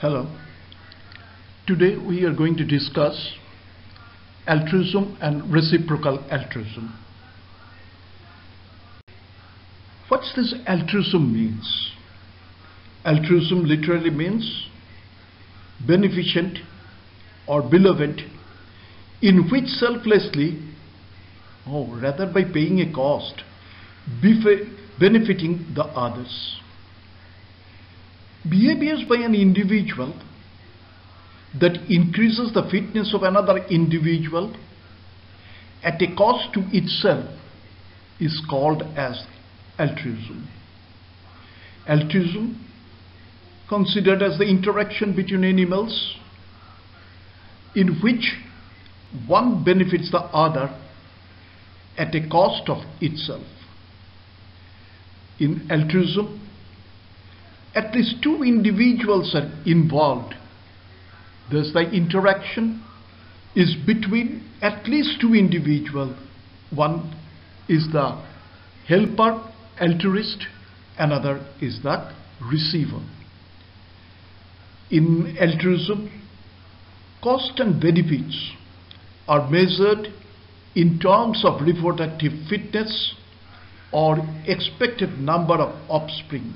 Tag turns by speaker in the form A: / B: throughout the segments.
A: Hello. Today we are going to discuss altruism and reciprocal altruism. What's this altruism means? Altruism literally means beneficent or benevolent in which selflessly, oh, rather by paying a cost, benefiting the others. Behaviors by an individual that increases the fitness of another individual at a cost to itself is called as altruism. Altruism, considered as the interaction between animals in which one benefits the other at a cost of itself. In altruism, at least two individuals are involved. Thus, the interaction is between at least two individuals. One is the helper, altruist, another is the receiver. In altruism, cost and benefits are measured in terms of reproductive fitness or expected number of offspring.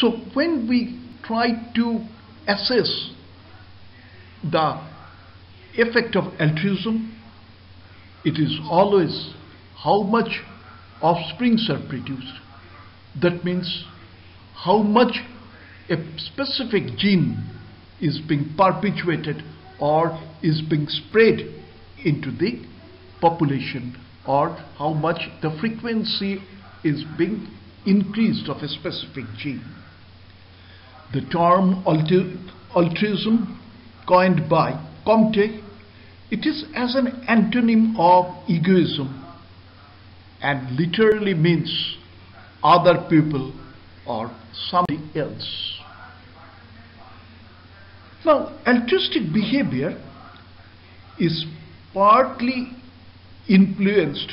A: So when we try to assess the effect of altruism, it is always how much offsprings are produced. That means how much a specific gene is being perpetuated or is being spread into the population or how much the frequency is being increased of a specific gene. The term altruism coined by Comte, it is as an antonym of egoism and literally means other people or somebody else. Now, altruistic behavior is partly influenced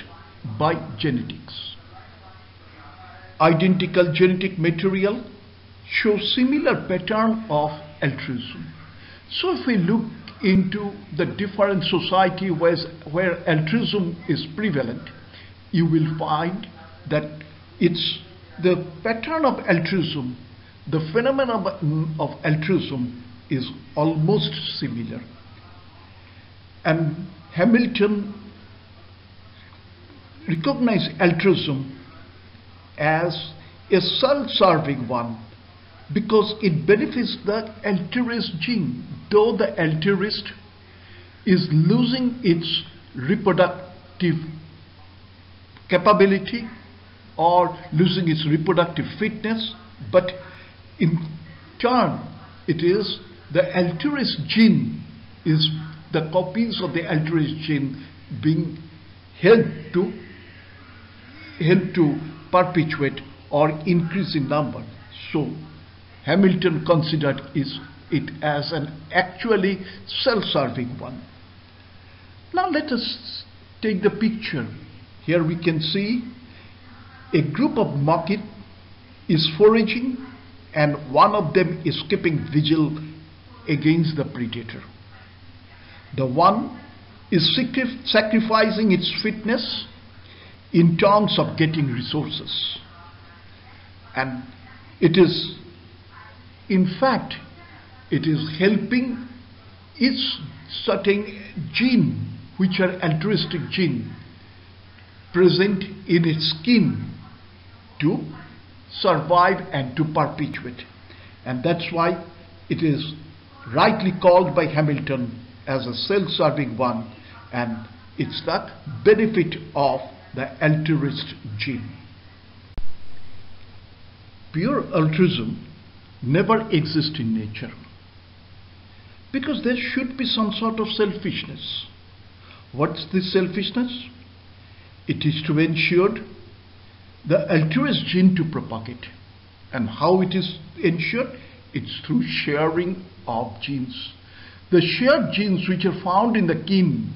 A: by genetics. Identical genetic material shows similar pattern of altruism. So if we look into the different society where, where altruism is prevalent, you will find that it's the pattern of altruism, the phenomenon of altruism is almost similar. And Hamilton recognized altruism as a self-serving one because it benefits the altruist gene, though the altruist is losing its reproductive capability or losing its reproductive fitness, but in turn it is the altruist gene is the copies of the altruist gene being held to help to perpetuate or increase in number. So Hamilton considered is it as an actually self-serving one. Now let us take the picture. Here we can see a group of meerkat is foraging and one of them is keeping vigil against the predator. The one is sacrificing its fitness in terms of getting resources. And it is in fact, it is helping its certain gene, which are altruistic gene, present in its kin to survive and to perpetuate. And that's why it is rightly called by Hamilton as a self-serving one and it's the benefit of the altruist gene. Pure altruism never exist in nature. Because there should be some sort of selfishness. What's this selfishness? It is to ensure the altruist gene to propagate. And how it is ensured? It's through sharing of genes. The shared genes which are found in the kin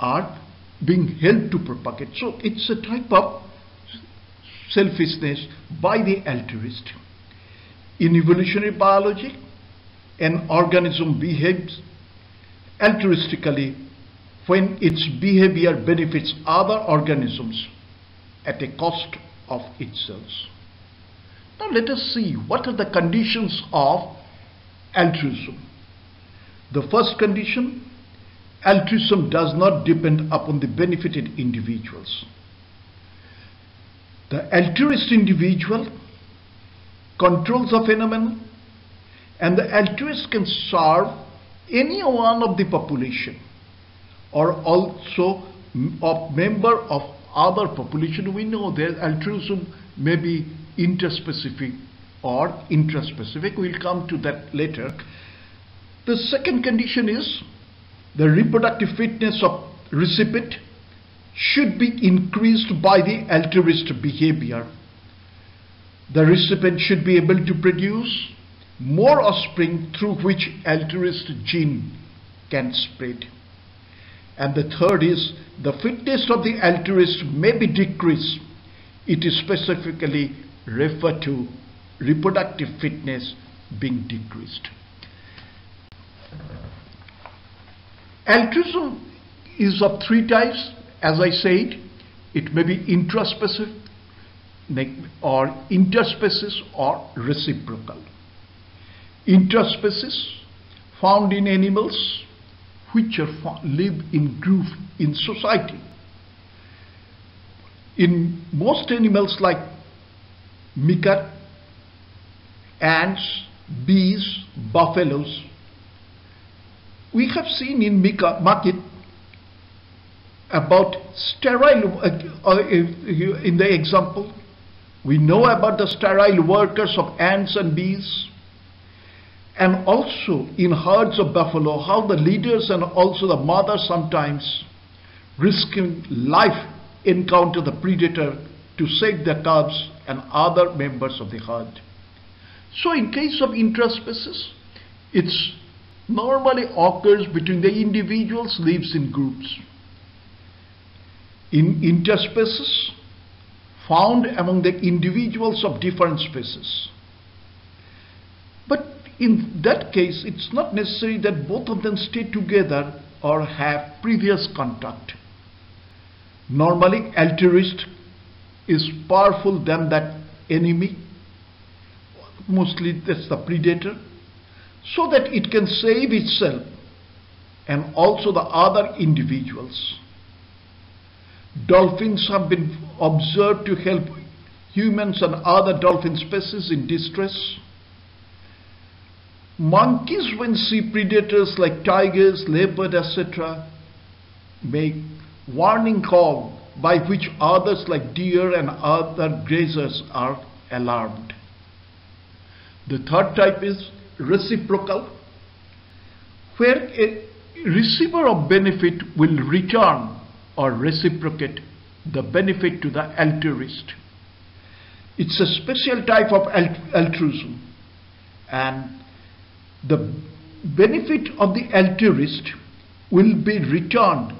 A: are being helped to propagate. So it's a type of selfishness by the altruist. In evolutionary biology, an organism behaves altruistically when its behavior benefits other organisms at a cost of itself. Now let us see what are the conditions of altruism. The first condition, altruism does not depend upon the benefited individuals. The altruist individual controls the phenomenon and the altruist can serve any one of the population or also a member of other population. We know that altruism may be interspecific or intraspecific. We'll come to that later. The second condition is the reproductive fitness of recipient should be increased by the altruist behavior. The recipient should be able to produce more offspring through which altruist gene can spread. And the third is the fitness of the altruist may be decreased. It is specifically referred to reproductive fitness being decreased. Altruism is of three types, as I said. It may be intraspecific or interspecies or reciprocal. Interspecies found in animals which live in group in society. In most animals like meerkat, ants, bees, buffaloes, we have seen in meerkat about sterile, uh, uh, in the example, we know about the sterile workers of ants and bees, and also in herds of buffalo, how the leaders and also the mother sometimes risking life encounter the predator to save their cubs and other members of the herd. So in case of interspecies, it's normally occurs between the individuals lives in groups. In interspecies, found among the individuals of different species. But in that case, it's not necessary that both of them stay together or have previous contact. Normally, altruist is powerful than that enemy. Mostly that's the predator so that it can save itself and also the other individuals. Dolphins have been observed to help humans and other dolphin species in distress. Monkeys, when see predators like tigers, leopard, etc., make warning call by which others like deer and other grazers are alarmed. The third type is reciprocal, where a receiver of benefit will return or reciprocate the benefit to the altruist. It's a special type of altruism and the benefit of the altruist will be returned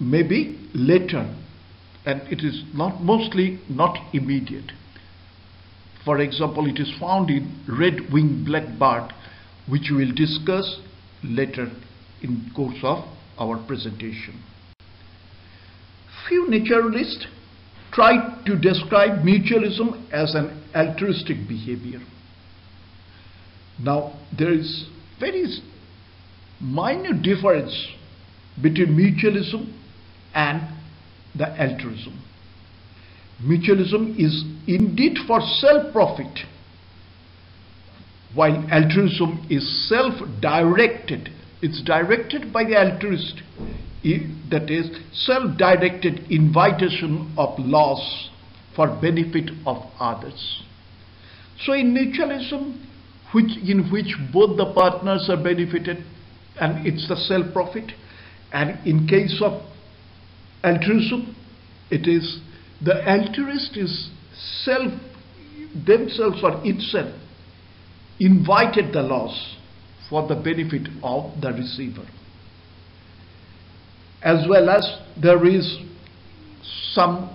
A: maybe later and it is not mostly not immediate. For example, it is found in red-winged blackbird, which we will discuss later in course of our presentation. Few naturalists try to describe mutualism as an altruistic behavior. Now, there is very minor difference between mutualism and the altruism. Mutualism is indeed for self-profit, while altruism is self-directed. It's directed by the altruist, that is self-directed invitation of loss for benefit of others. So in mutualism, which, in which both the partners are benefited and it's the self-profit, and in case of altruism, it is the altruist is self, themselves or itself invited the loss for the benefit of the receiver. As well as there is some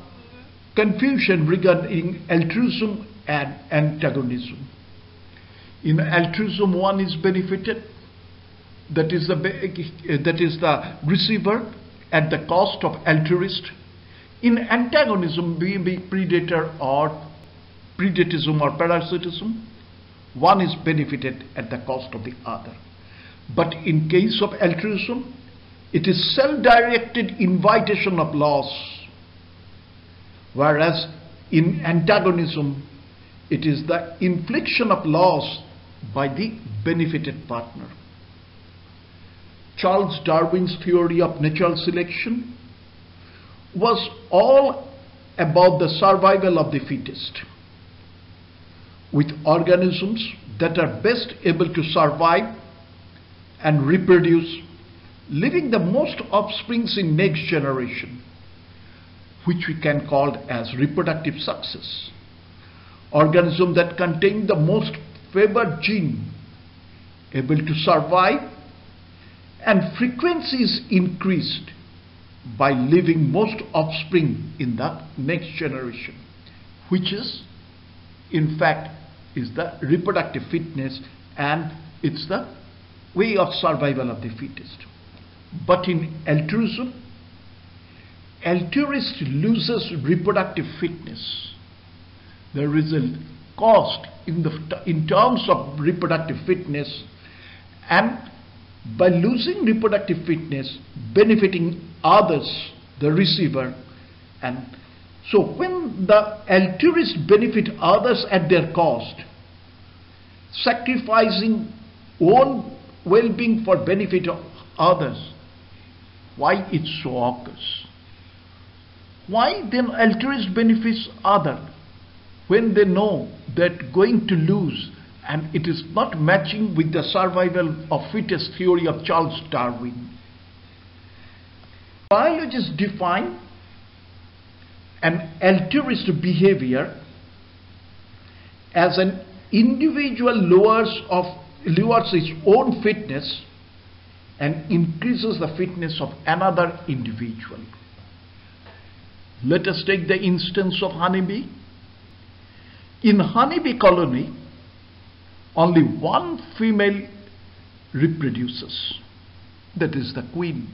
A: confusion regarding altruism and antagonism. In altruism, one is benefited, that is the, eh, that is the receiver at the cost of altruist. In antagonism, be, be predator or predatism or parasitism, one is benefited at the cost of the other. But in case of altruism, it is self-directed invitation of loss. Whereas in antagonism, it is the infliction of loss by the benefited partner. Charles Darwin's theory of natural selection was all about the survival of the fittest. With organisms that are best able to survive and reproduce, leaving the most offsprings in next generation, which we can call as reproductive success. Organisms that contain the most favored gene, able to survive, and frequency is increased by leaving most offspring in the next generation, which is, in fact, is the reproductive fitness and it's the way of survival of the fittest. But in altruism, altruist loses reproductive fitness. There is a cost in, the, in terms of reproductive fitness and by losing reproductive fitness, benefiting others, the receiver, and so when the altruist benefit others at their cost, sacrificing own well-being for benefit of others, why it so occurs? Why then altruist benefits other when they know that going to lose and it is not matching with the survival of fittest theory of Charles Darwin. Biologists define an altruist behavior as an individual lowers of lowers its own fitness and increases the fitness of another individual. Let us take the instance of honeybee. In honeybee colony, only one female reproduces, that is the queen.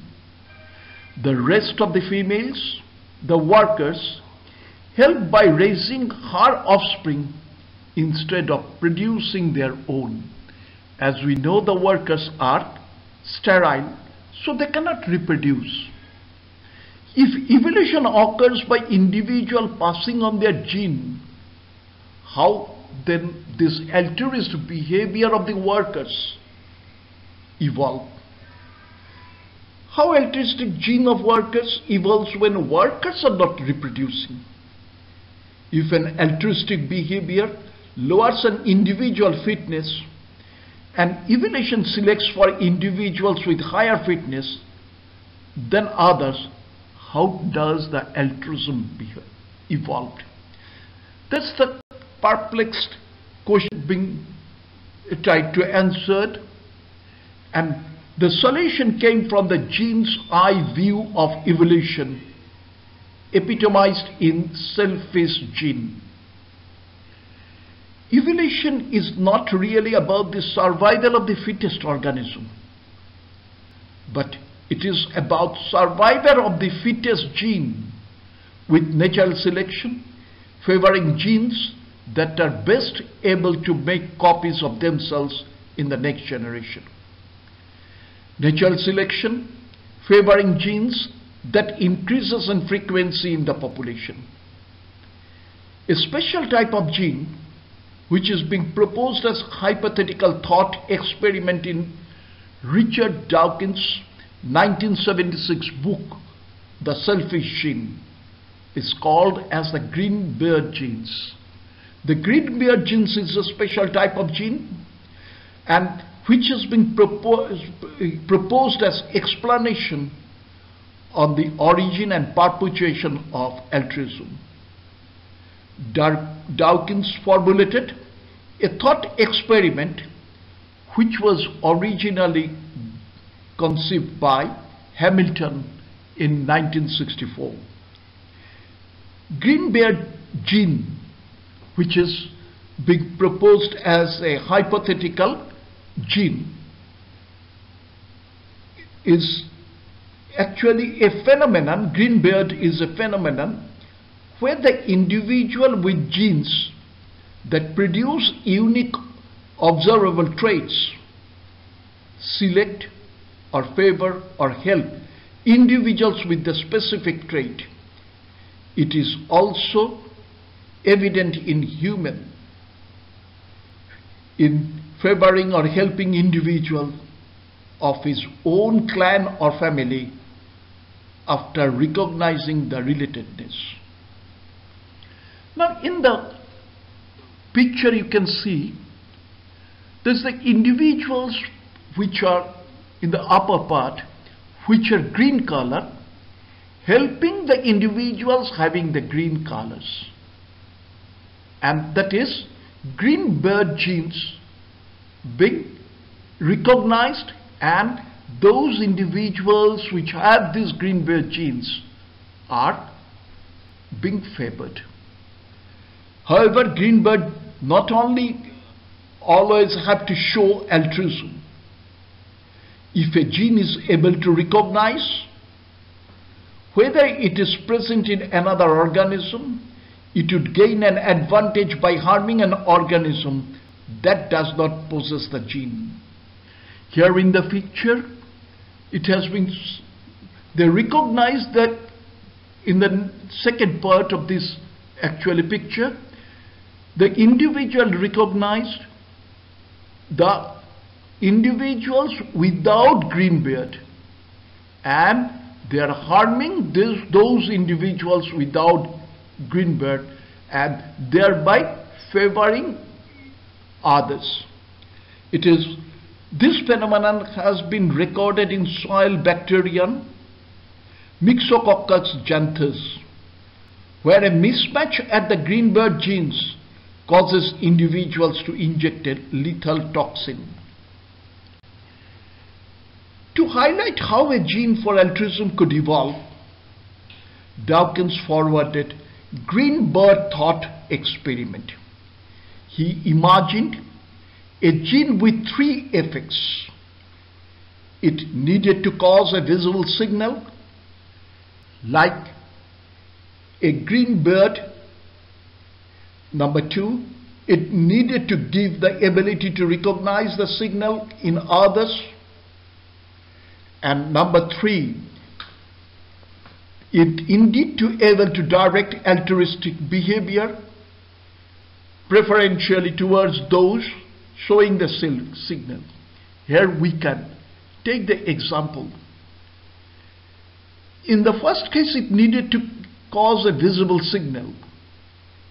A: The rest of the females, the workers, help by raising her offspring instead of producing their own. As we know, the workers are sterile, so they cannot reproduce. If evolution occurs by individual passing on their gene, how then this altruist behavior of the workers evolve? How altruistic gene of workers evolves when workers are not reproducing? If an altruistic behavior lowers an individual fitness and evolution selects for individuals with higher fitness than others, how does the altruism evolve? That's the perplexed question being tried to answer and the solution came from the gene's eye view of evolution epitomized in selfish gene. Evolution is not really about the survival of the fittest organism, but it is about survival of the fittest gene with natural selection favoring genes that are best able to make copies of themselves in the next generation. Natural selection favoring genes that increases in frequency in the population. A special type of gene which is being proposed as hypothetical thought experiment in Richard Dawkins' 1976 book, The Selfish Gene, is called as the green beard genes. The green beard genes is a special type of gene and which has been proposed, proposed as explanation on the origin and perpetuation of altruism. Dawkins formulated a thought experiment which was originally conceived by Hamilton in 1964. Green beard gene which is being proposed as a hypothetical gene is actually a phenomenon, green-beard is a phenomenon where the individual with genes that produce unique observable traits select or favor or help individuals with the specific trait. It is also evident in human in favoring or helping individual of his own clan or family after recognizing the relatedness. Now in the picture you can see there's the individuals which are in the upper part which are green color helping the individuals having the green colors and that is green beard genes being recognized and those individuals which have these green beard genes are being favored. However, green beard not only always have to show altruism. If a gene is able to recognize whether it is present in another organism, it would gain an advantage by harming an organism that does not possess the gene. Here in the picture, it has been, they recognize that in the second part of this actually picture, the individual recognized the individuals without green beard and they are harming this, those individuals without green beard and thereby favoring others. It is this phenomenon has been recorded in soil bacterium Myxococcus xanthus, where a mismatch at the greenbeard genes causes individuals to inject a lethal toxin. To highlight how a gene for altruism could evolve, Dawkins forwarded Greenbeard thought experiment. He imagined a gene with three effects. It needed to cause a visible signal like a green beard. Number two, it needed to give the ability to recognize the signal in others. And number three, it indeed to able to direct altruistic behavior preferentially towards those showing the signal. Here we can take the example. In the first case it needed to cause a visible signal,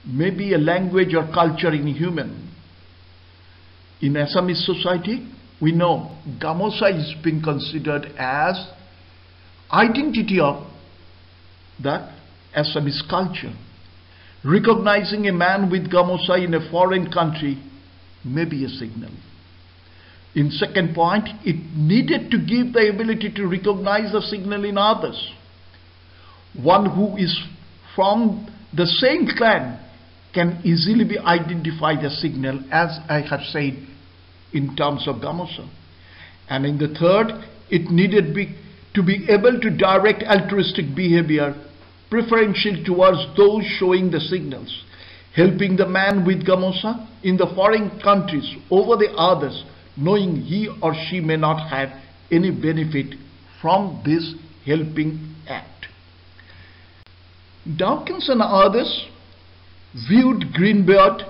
A: maybe a language or culture in human. In Assamese society, we know Gamosa is being considered as identity of the Assamese culture. Recognizing a man with gamosa in a foreign country may be a signal. In second point, it needed to give the ability to recognize the signal in others. One who is from the same clan can easily be identified as signal as I have said in terms of gamosa. And in the third, it needed be, to be able to direct altruistic behavior preferential towards those showing the signals, helping the man with gamosa in the foreign countries over the others, knowing he or she may not have any benefit from this helping act. Dawkins and others viewed Greenbeard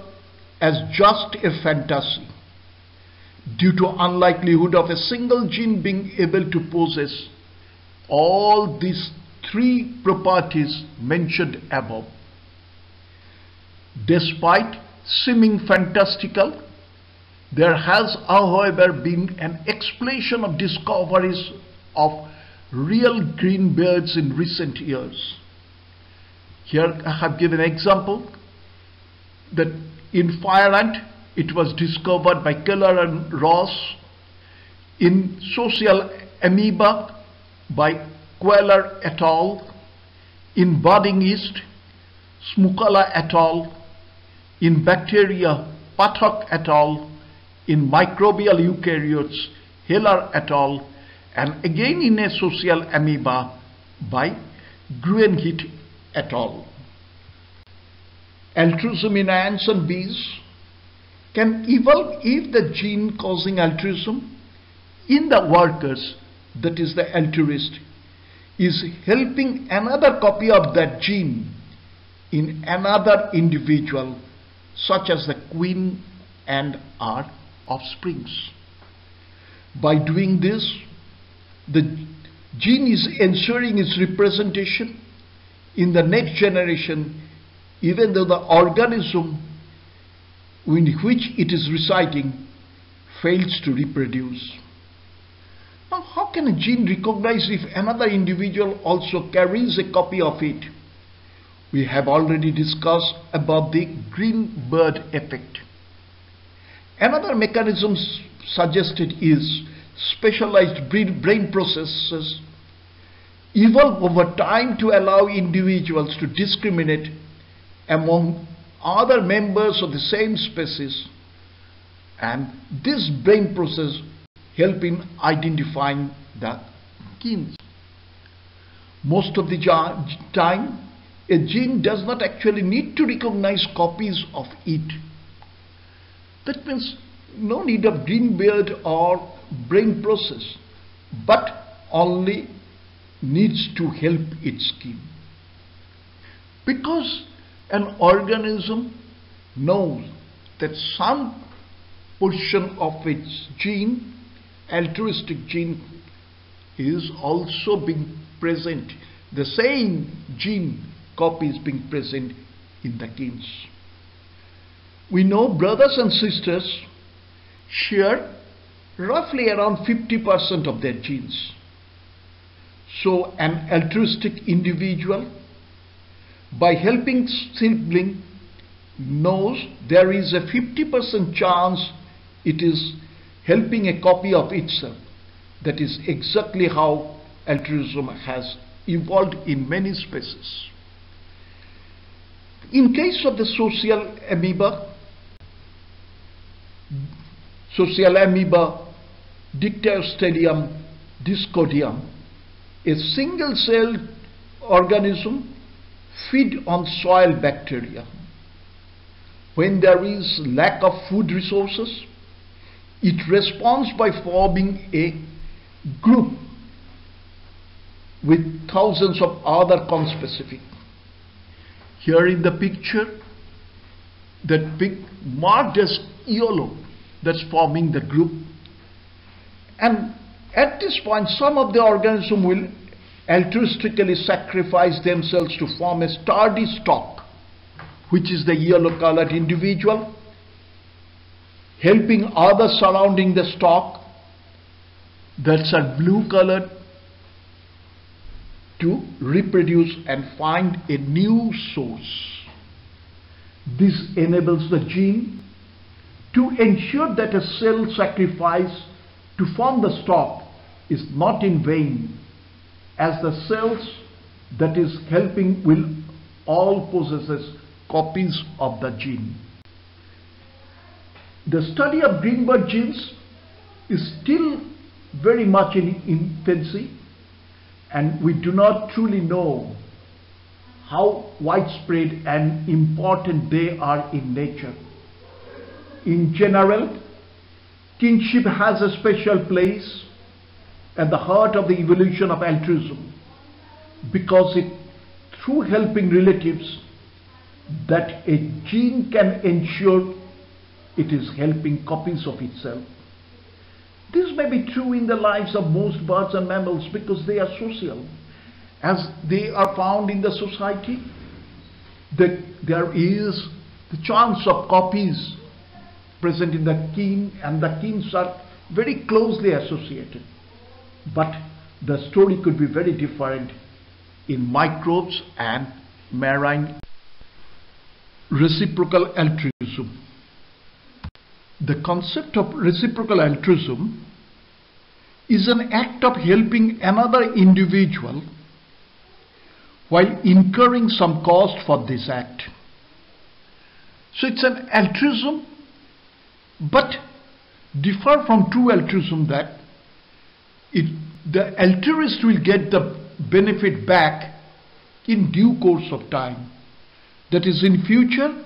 A: as just a fantasy due to unlikelihood of a single gene being able to possess all these three properties mentioned above. Despite seeming fantastical, there has however been an explosion of discoveries of real green beards in recent years. Here I have given an example that in fire ant it was discovered by Keller and Ross, in social amoeba by Queller et al. in budding yeast, Smukalla et al. in bacteria Pathak et al. in Microbial Eukaryotes, Heller et al. and again in a social amoeba by Gruenheit et al. Altruism in ants and bees can evolve if the gene causing altruism in the workers, that is the altruist, is helping another copy of that gene in another individual such as the queen and our offsprings. By doing this, the gene is ensuring its representation in the next generation even though the organism in which it is residing fails to reproduce. Now, how can a gene recognize if another individual also carries a copy of it? We have already discussed about the green beard effect. Another mechanism suggested is specialized brain processes evolve over time to allow individuals to discriminate among other members of the same species and this brain process help in identifying the genes. Most of the time a gene does not actually need to recognize copies of it. That means no need of green beard or brain process but only needs to help its kin. Because an organism knows that some portion of its gene, altruistic gene, is also being present. The same gene copy is being present in the genes. We know brothers and sisters share roughly around 50% of their genes. So an altruistic individual by helping sibling knows there is a 50% chance it is helping a copy of itself. That is exactly how altruism has evolved in many species. In case of the social amoeba, social amoeba Dictyostelium discoideum, a single-celled organism feed on soil bacteria. When there is lack of food resources, it responds by forming a group with thousands of other conspecific. Here in the picture, that big marked as yellow that's forming the group. And at this point, some of the organism will altruistically sacrifice themselves to form a sturdy stalk, which is the yellow colored individual, helping others surrounding the stalk that's a blue colored to reproduce and find a new source. This enables the gene to ensure that a cell sacrifice to form the stalk is not in vain as the cells that is helping will all possesses copies of the gene. The study of greenbeard genes is still very much in infancy and we do not truly know how widespread and important they are in nature. In general, kinship has a special place at the heart of the evolution of altruism because it through helping relatives that a gene can ensure it is helping copies of itself. This may be true in the lives of most birds and mammals because they are social. As they are found in the society, that there is the chance of copies present in the kin and the kins are very closely associated. But the story could be very different in microbes and marine reciprocal altruism. The concept of reciprocal altruism is an act of helping another individual while incurring some cost for this act. So it's an altruism but differ from true altruism that it, the altruist will get the benefit back in due course of time. That is in future,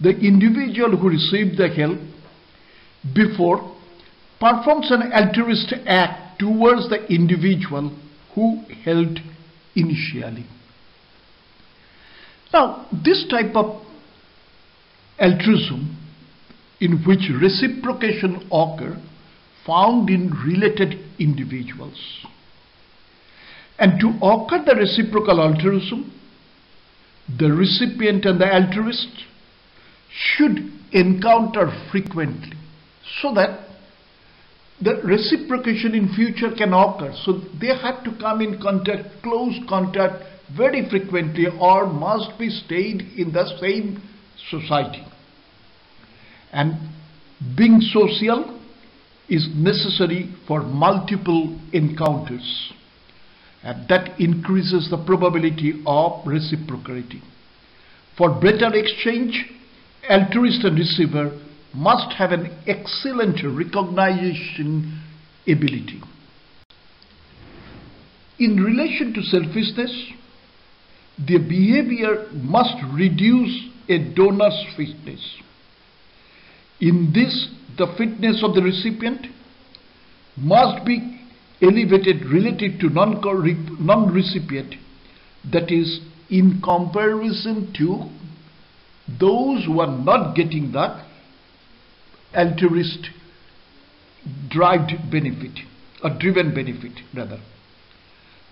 A: the individual who received the help before performs an altruistic act towards the individual who helped initially. Now, this type of altruism in which reciprocation occur found in related individuals. And to occur the reciprocal altruism, the recipient and the altruist should encounter frequently so that the reciprocation in future can occur. So they have to come in contact, close contact very frequently or must be stayed in the same society. And being social is necessary for multiple encounters. And that increases the probability of reciprocity. For better exchange, altruist and receiver must have an excellent recognition ability. In relation to selfishness, the behavior must reduce a donor's fitness. In this, the fitness of the recipient must be elevated relative to non-recipient, that is, in comparison to those who are not getting that altruist derived benefit or driven benefit rather.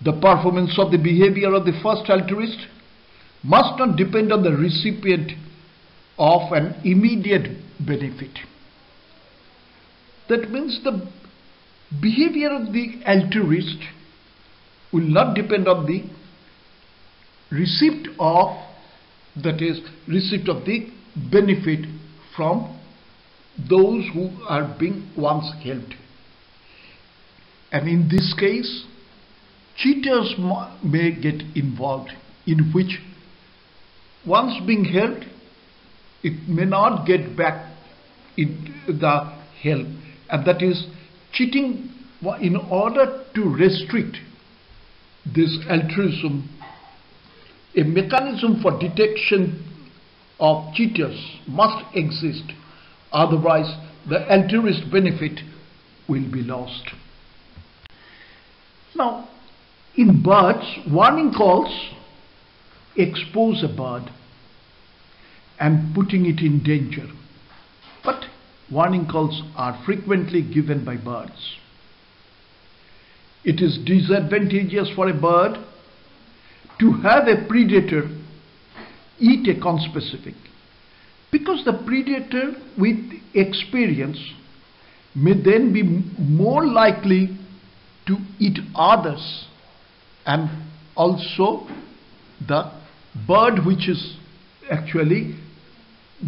A: The performance of the behavior of the first altruist must not depend on the recipient of an immediate benefit. That means the behavior of the altruist will not depend on the receipt of that is receipt of the benefit from those who are being once helped. And in this case, cheaters may get involved in which once being helped, it may not get back the help. And that is cheating in order to restrict this altruism, a mechanism for detection of cheaters must exist Otherwise, the altruist benefit will be lost. Now, in birds, warning calls expose a bird and putting it in danger. Warning calls are frequently given by birds. It is disadvantageous for a bird to have a predator eat a conspecific because the predator with experience may then be more likely to eat others and also the bird which is actually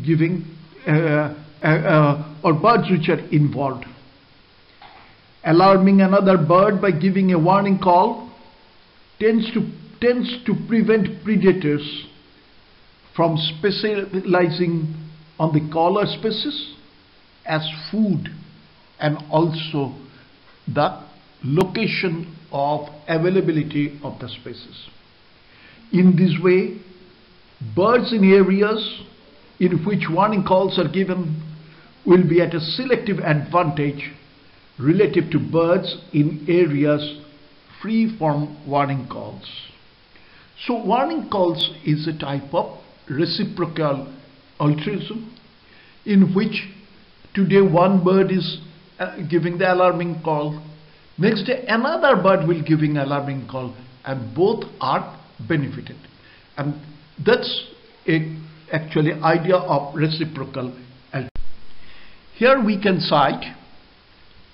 A: giving uh, uh, uh, or birds which are involved. Alarming another bird by giving a warning call tends to, tends to prevent predators from specializing on the caller species as food and also the location of availability of the species. In this way, birds in areas in which warning calls are given will be at a selective advantage relative to birds in areas free from warning calls. So warning calls is a type of reciprocal altruism in which today one bird is uh, giving the alarming call next day another bird will giving alarming call and both are benefited and that's a actually idea of reciprocal. Here we can cite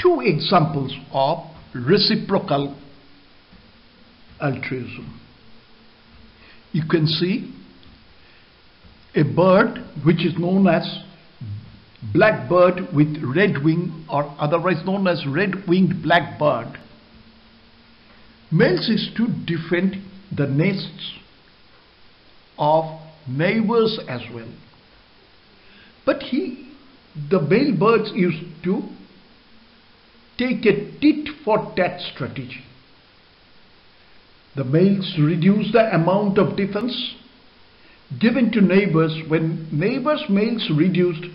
A: two examples of reciprocal altruism you can see a bird which is known as blackbird with red wing or otherwise known as red-winged blackbird. Males is to defend the nests of neighbors as well. But he the male birds used to take a tit for tat strategy. The males reduce the amount of defense given to neighbors when neighbors' males reduced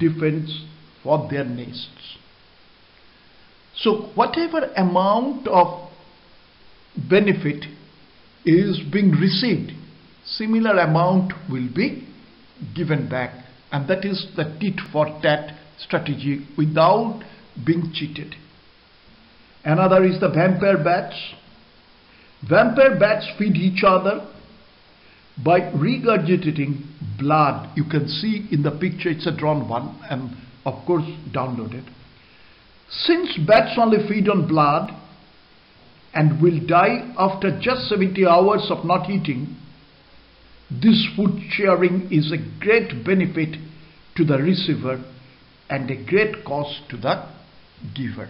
A: defense for their nests. So whatever amount of benefit is being received, similar amount will be given back and that is the tit for tat strategy without being cheated. Another is the vampire bats. Vampire bats feed each other by regurgitating blood. You can see in the picture it's a drawn one and of course downloaded. Since bats only feed on blood and will die after just 70 hours of not eating, this food sharing is a great benefit to the receiver and a great cost to the giver.